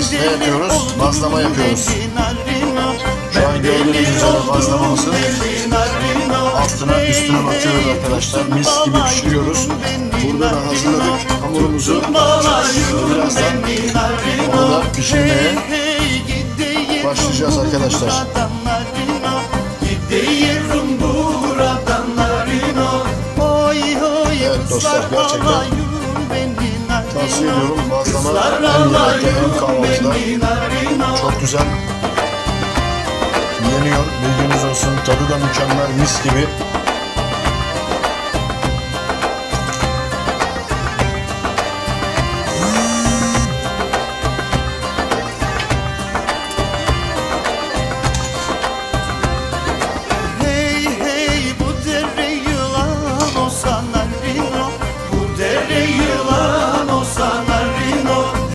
ne yapıyoruz? Bazlama yapıyoruz. Şu an gördüğünüz üzere bazlamamızın altına üstüne batıyoruz arkadaşlar. Mis gibi pişiriyoruz. Burada da hazırladık hamurumuzu. Birazdan onu da pişirmeye başlayacağız arkadaşlar. Evet dostlar gerçekten tavsiye ediyorum. Bazlama hem kahvaltıda çok güzel yeniyor. Bilginiz olsun. Tadı da mükemmel mis gibi.